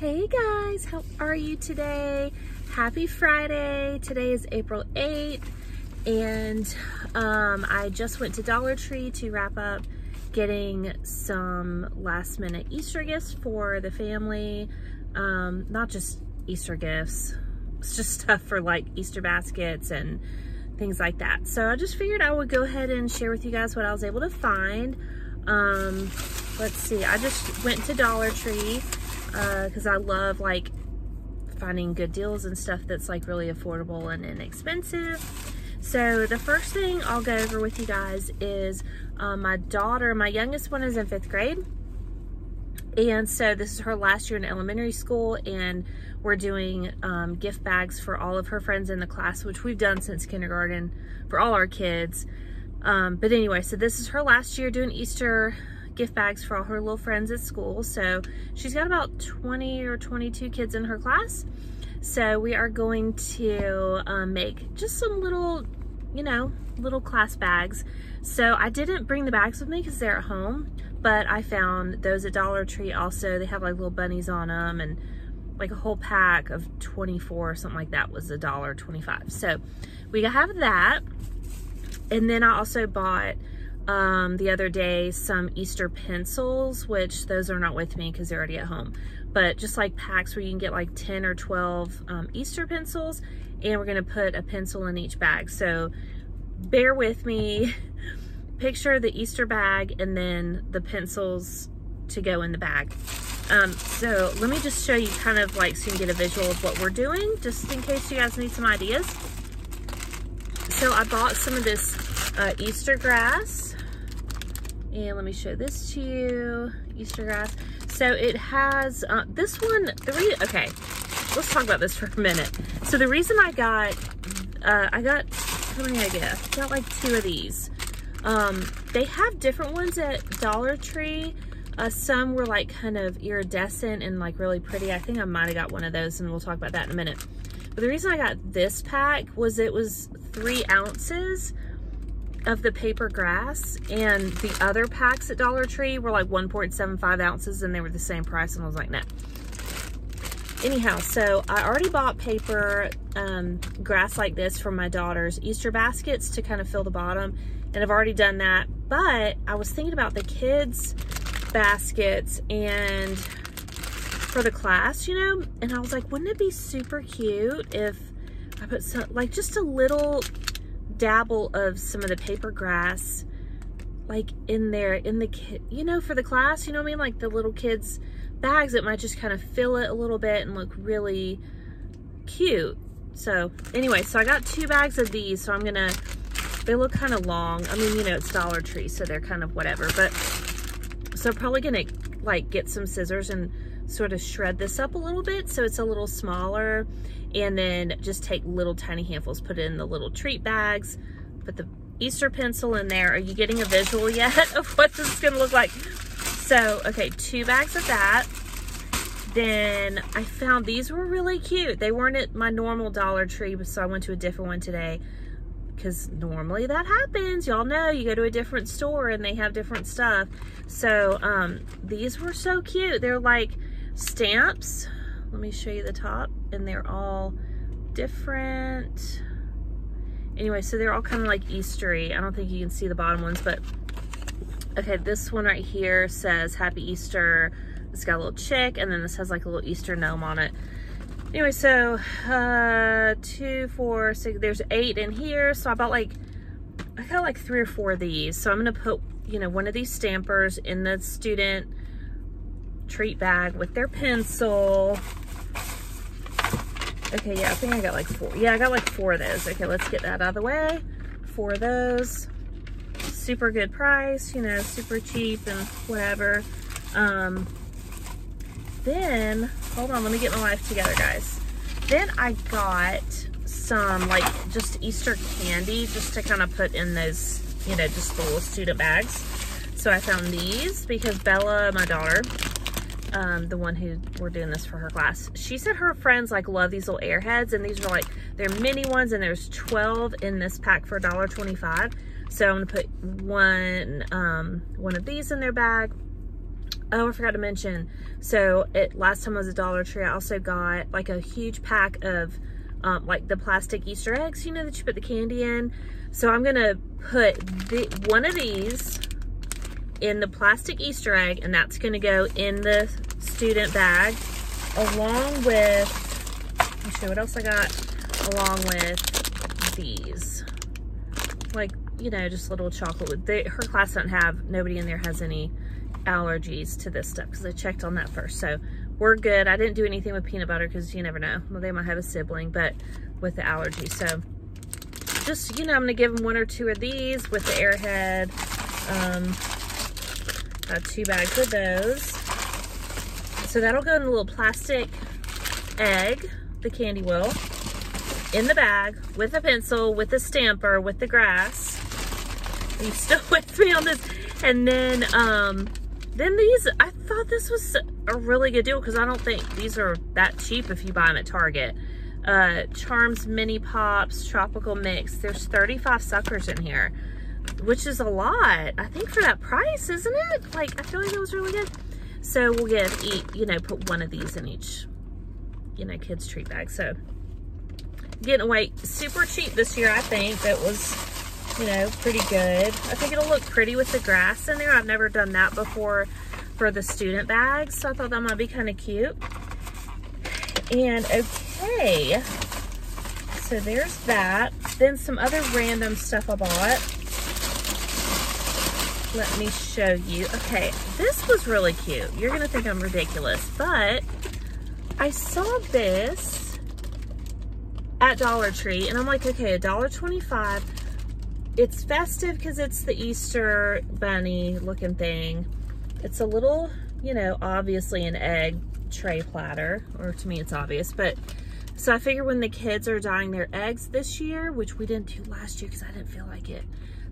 Hey guys, how are you today? Happy Friday. Today is April 8th and um, I just went to Dollar Tree to wrap up getting some last minute Easter gifts for the family. Um, not just Easter gifts, it's just stuff for like Easter baskets and things like that. So I just figured I would go ahead and share with you guys what I was able to find. Um, let's see, I just went to Dollar Tree because uh, I love like finding good deals and stuff that's like really affordable and inexpensive. So the first thing I'll go over with you guys is um, my daughter, my youngest one is in fifth grade. And so this is her last year in elementary school and we're doing um, gift bags for all of her friends in the class, which we've done since kindergarten for all our kids. Um, but anyway, so this is her last year doing Easter gift bags for all her little friends at school. So she's got about 20 or 22 kids in her class. So we are going to um, make just some little, you know, little class bags. So I didn't bring the bags with me because they're at home, but I found those at Dollar Tree also. They have like little bunnies on them and like a whole pack of 24 or something like that was a dollar 25. So we have that. And then I also bought um, the other day some Easter pencils, which those are not with me because they're already at home. But just like packs where you can get like 10 or 12 um, Easter pencils and we're gonna put a pencil in each bag. So bear with me, picture the Easter bag and then the pencils to go in the bag. Um, so let me just show you kind of like so you can get a visual of what we're doing, just in case you guys need some ideas. So I bought some of this uh, Easter grass. And let me show this to you, Easter grass. So it has, uh, this one, the re okay, let's talk about this for a minute. So the reason I got, uh, I got, how many I get? I got like two of these. Um, they have different ones at Dollar Tree. Uh, some were like kind of iridescent and like really pretty. I think I might have got one of those and we'll talk about that in a minute. But the reason I got this pack was it was three ounces of the paper grass and the other packs at Dollar Tree were like 1.75 ounces and they were the same price and I was like, no. Anyhow, so I already bought paper um, grass like this for my daughter's Easter baskets to kind of fill the bottom and I've already done that. But I was thinking about the kids baskets and for the class, you know, and I was like, wouldn't it be super cute if I put some, like just a little dabble of some of the paper grass like in there in the kid you know for the class you know what I mean? Like the little kids bags it might just kind of fill it a little bit and look really cute. So anyway so I got two bags of these so I'm gonna they look kind of long. I mean you know it's Dollar Tree so they're kind of whatever but so probably gonna like get some scissors and sort of shred this up a little bit so it's a little smaller and then just take little tiny handfuls, put it in the little treat bags, put the Easter pencil in there. Are you getting a visual yet of what this is gonna look like? So, okay, two bags of that. Then I found these were really cute. They weren't at my normal Dollar Tree, so I went to a different one today because normally that happens. Y'all know you go to a different store and they have different stuff. So um, these were so cute. They're like stamps. Let me show you the top and they're all different. Anyway, so they're all kind of like Eastery. I don't think you can see the bottom ones, but okay, this one right here says Happy Easter. It's got a little chick, and then this has like a little Easter gnome on it. Anyway, so uh, two, four, six, there's eight in here. So I bought like, I got like three or four of these. So I'm gonna put, you know, one of these stampers in the student treat bag with their pencil. Okay, yeah, I think I got like four. Yeah, I got like four of those. Okay, let's get that out of the way. Four of those. Super good price, you know, super cheap and whatever. Um, then, hold on, let me get my life together, guys. Then I got some like just Easter candy just to kind of put in those, you know, just the little student bags. So I found these because Bella, my daughter, um, the one who we're doing this for her class, she said her friends like love these little airheads and these are like, they're mini ones and there's 12 in this pack for $1.25. So I'm gonna put one, um, one of these in their bag. oh, I forgot to mention. So it last time I was a Dollar Tree, I also got like a huge pack of um, like the plastic Easter eggs, you know, that you put the candy in. So I'm gonna put the, one of these in the plastic Easter egg and that's gonna go in the student bag along with, let show what else I got, along with these. Like, you know, just little chocolate. They, her class doesn't have, nobody in there has any allergies to this stuff because I checked on that first. So we're good. I didn't do anything with peanut butter because you never know. Well, they might have a sibling, but with the allergy. So just, you know, I'm going to give them one or two of these with the Airhead. Um, got two bags of those. So that'll go in a little plastic egg, the candy will, in the bag with a pencil, with a stamper, with the grass. Are you still with me on this? And then, um, then these, I thought this was a really good deal because I don't think these are that cheap if you buy them at Target uh, Charms Mini Pops Tropical Mix. There's 35 suckers in here, which is a lot. I think for that price, isn't it? Like, I feel like it was really good. So we'll get, eat, you know, put one of these in each, you know, kids treat bag. So getting away super cheap this year, I think. That was, you know, pretty good. I think it'll look pretty with the grass in there. I've never done that before for the student bags. So I thought that might be kind of cute. And Okay. So there's that. Then some other random stuff I bought. Let me show you. Okay, this was really cute. You're to think I'm ridiculous, but I saw this at Dollar Tree, and I'm like, okay, a dollar twenty-five. It's festive because it's the Easter bunny looking thing. It's a little, you know, obviously an egg tray platter, or to me it's obvious, but so I figure when the kids are dyeing their eggs this year, which we didn't do last year because I didn't feel like it.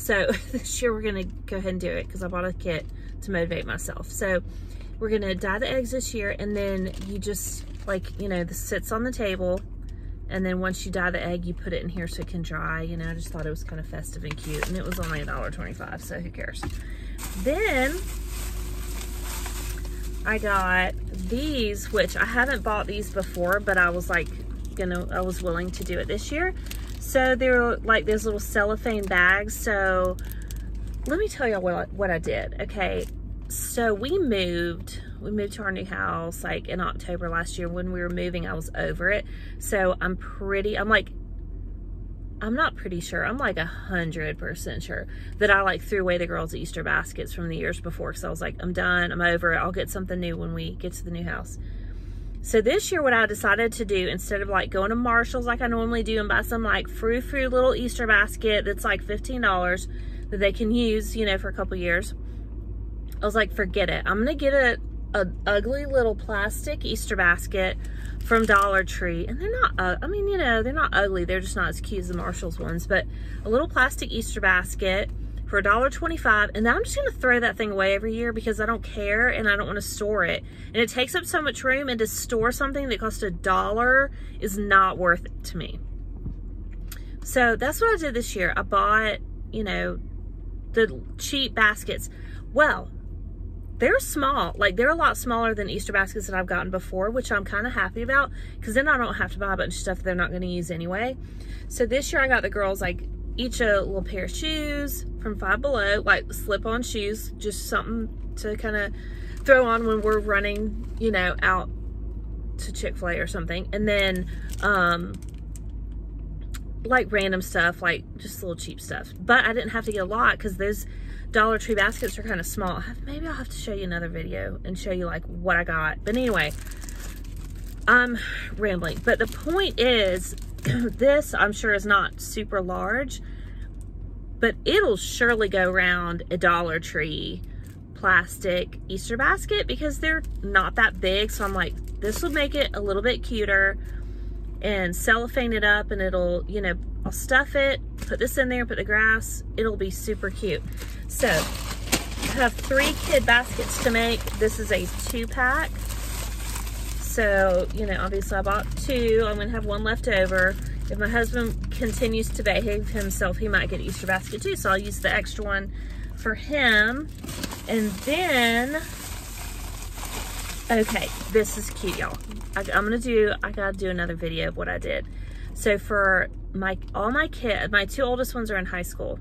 So this year we're gonna go ahead and do it because I bought a kit to motivate myself. So we're gonna dye the eggs this year and then you just like, you know, this sits on the table and then once you dye the egg, you put it in here so it can dry. You know, I just thought it was kind of festive and cute and it was only $1.25, so who cares? Then I got these, which I haven't bought these before, but I was like, gonna, I was willing to do it this year. So they're like these little cellophane bags. So let me tell y'all what, what I did. Okay, so we moved, we moved to our new house like in October last year. When we were moving, I was over it. So I'm pretty, I'm like, I'm not pretty sure. I'm like a hundred percent sure that I like threw away the girls' Easter baskets from the years before. So I was like, I'm done. I'm over it. I'll get something new when we get to the new house. So this year what I decided to do, instead of like going to Marshall's like I normally do and buy some like frou-frou little Easter basket that's like $15 that they can use, you know, for a couple years. I was like, forget it. I'm going to get a, ugly little plastic Easter basket from Dollar Tree. And they're not, uh, I mean, you know, they're not ugly. They're just not as cute as the Marshall's ones. But a little plastic Easter basket for $1.25 and I'm just gonna throw that thing away every year because I don't care and I don't wanna store it. And it takes up so much room and to store something that costs a dollar is not worth it to me. So that's what I did this year. I bought, you know, the cheap baskets. Well, they're small. Like they're a lot smaller than Easter baskets that I've gotten before, which I'm kind of happy about because then I don't have to buy a bunch of stuff they're not going to use anyway. So this year I got the girls like each a little pair of shoes from Five Below, like slip-on shoes, just something to kind of throw on when we're running, you know, out to Chick-fil-A or something. And then, um, like random stuff, like just little cheap stuff. But I didn't have to get a lot because those Dollar Tree baskets are kind of small. Maybe I'll have to show you another video and show you like what I got. But anyway, I'm rambling. But the point is, this I'm sure is not super large, but it'll surely go around a Dollar Tree plastic Easter basket because they're not that big. So I'm like, this will make it a little bit cuter and cellophane it up and it'll, you know, I'll stuff it, put this in there, put the grass. It'll be super cute. So I have three kid baskets to make. This is a two pack. So, you know, obviously I bought two. I'm gonna have one left over. If my husband continues to behave himself, he might get Easter basket too. So I'll use the extra one for him. And then Okay, this is cute, y'all. I, am gonna do, I gotta do another video of what I did. So for my, all my kids, my two oldest ones are in high school.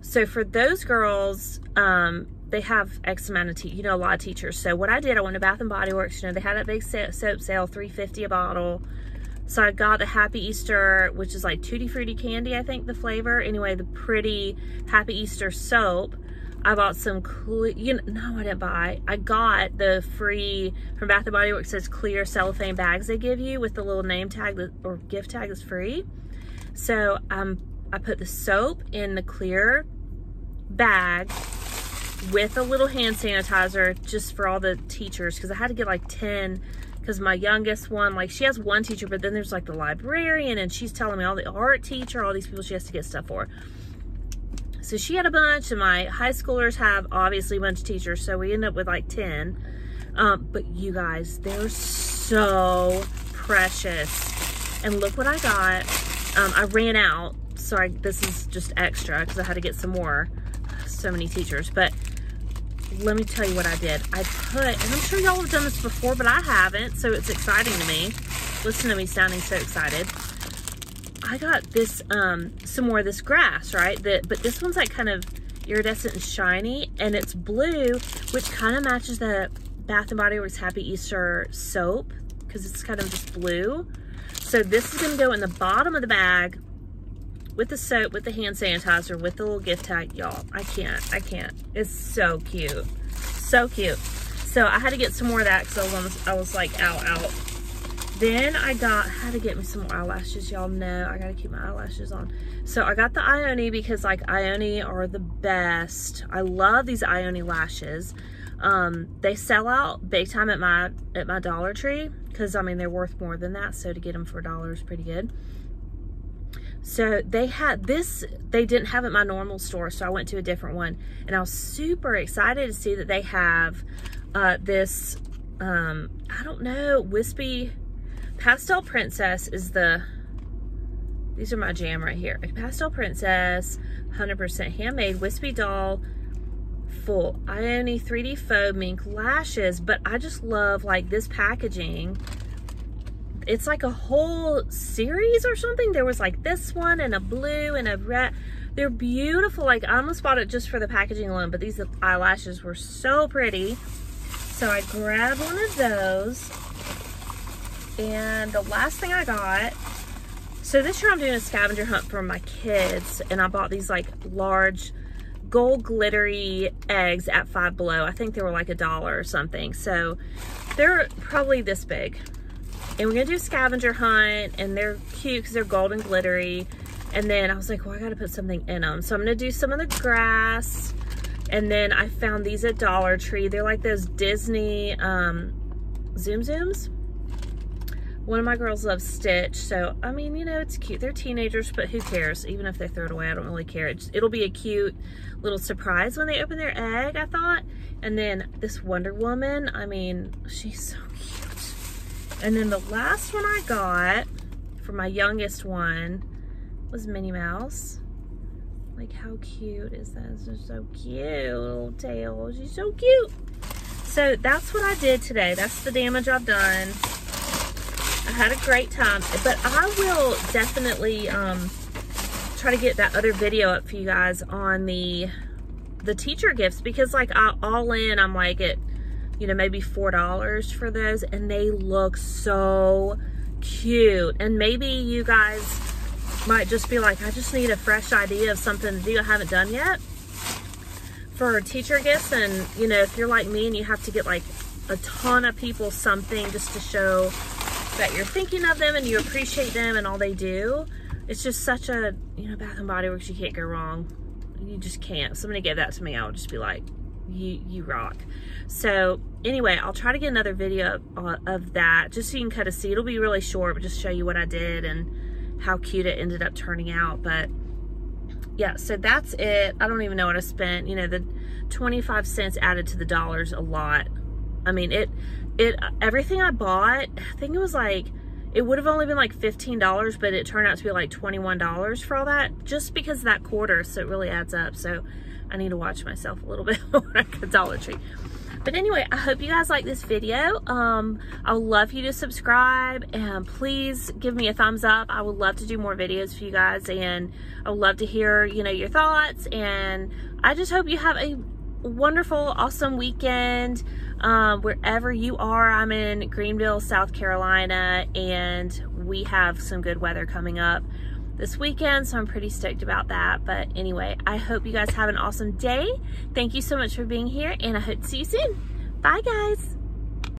So for those girls, um, they have X amount of, you know, a lot of teachers. So what I did, I went to Bath and Body Works, you know, they had that big soap sale, 350 a bottle. So I got the Happy Easter, which is like Tutti Frutti candy, I think the flavor. Anyway, the pretty Happy Easter soap. I bought some, you know, no, I didn't buy. I got the free, from Bath & Body Works, says clear cellophane bags they give you with the little name tag that, or gift tag is free. So um, I put the soap in the clear bag with a little hand sanitizer just for all the teachers because I had to get like 10 because my youngest one, like she has one teacher, but then there's like the librarian and she's telling me all the art teacher, all these people she has to get stuff for. So she had a bunch, and my high schoolers have obviously a bunch of teachers, so we end up with like 10. Um, but you guys, they're so precious. And look what I got. Um, I ran out, so I, this is just extra because I had to get some more. So many teachers, but let me tell you what I did. I put, and I'm sure y'all have done this before, but I haven't, so it's exciting to me. Listen to me sounding so excited. I got this, um, some more of this grass, right? That, but this one's like kind of iridescent and shiny, and it's blue, which kind of matches the Bath & Body Works Happy Easter soap, because it's kind of just blue. So this is to go in the bottom of the bag with the soap, with the hand sanitizer, with the little gift tag. Y'all, I can't, I can't. It's so cute. So cute. So I had to get some more of that because I was, I was like, out, out. Then I got, how to get me some more eyelashes. Y'all know I gotta keep my eyelashes on. So I got the Ioni because like Ioni are the best. I love these Ioni lashes. Um, they sell out big time at my at my Dollar Tree because I mean they're worth more than that. So to get them for a dollar is pretty good. So they had this, they didn't have at my normal store, so I went to a different one. And I was super excited to see that they have uh, this, um, I don't know, wispy, Pastel Princess is the, these are my jam right here. Pastel Princess, 100% handmade, Wispy Doll, full Ioni 3D faux mink lashes, but I just love like this packaging. It's like a whole series or something. There was like this one and a blue and a red. They're beautiful. Like I almost bought it just for the packaging alone, but these eyelashes were so pretty. So I grabbed one of those and the last thing I got, so this year I'm doing a scavenger hunt for my kids and I bought these like large gold glittery eggs at Five Below. I think they were like a dollar or something. So they're probably this big. And we're gonna do a scavenger hunt and they're cute because they're gold and glittery. And then I was like, well, I gotta put something in them. So I'm gonna do some of the grass. And then I found these at Dollar Tree. They're like those Disney um, Tsum Tsums. One of my girls loves Stitch, so, I mean, you know, it's cute. They're teenagers, but who cares? Even if they throw it away, I don't really care. It's, it'll be a cute little surprise when they open their egg, I thought. And then this Wonder Woman, I mean, she's so cute. And then the last one I got for my youngest one was Minnie Mouse. Like, how cute is that? So cute, little tail. She's so cute. So that's what I did today. That's the damage I've done. I had a great time, but I will definitely um, try to get that other video up for you guys on the the teacher gifts because like I, all in, I'm like at, you know, maybe $4 for those and they look so cute. And maybe you guys might just be like, I just need a fresh idea of something to do I haven't done yet for teacher gifts. And, you know, if you're like me and you have to get like a ton of people something just to show that you're thinking of them and you appreciate them and all they do. It's just such a, you know, Bath and Body Works, you can't go wrong. You just can't. Somebody gave that to me, I would just be like, you, you rock. So anyway, I'll try to get another video of that just so you can kind of see. It'll be really short, but just show you what I did and how cute it ended up turning out. But yeah, so that's it. I don't even know what I spent. You know, the 25 cents added to the dollars a lot. I mean, it it everything I bought, I think it was like it would have only been like $15, but it turned out to be like $21 for all that just because of that quarter. So it really adds up. So I need to watch myself a little bit at Dollar Tree. But anyway, I hope you guys like this video. Um, I would love you to subscribe and please give me a thumbs up. I would love to do more videos for you guys and I would love to hear, you know, your thoughts and I just hope you have a wonderful, awesome weekend um, wherever you are. I'm in Greenville, South Carolina, and we have some good weather coming up this weekend, so I'm pretty stoked about that. But anyway, I hope you guys have an awesome day. Thank you so much for being here, and I hope to see you soon. Bye, guys.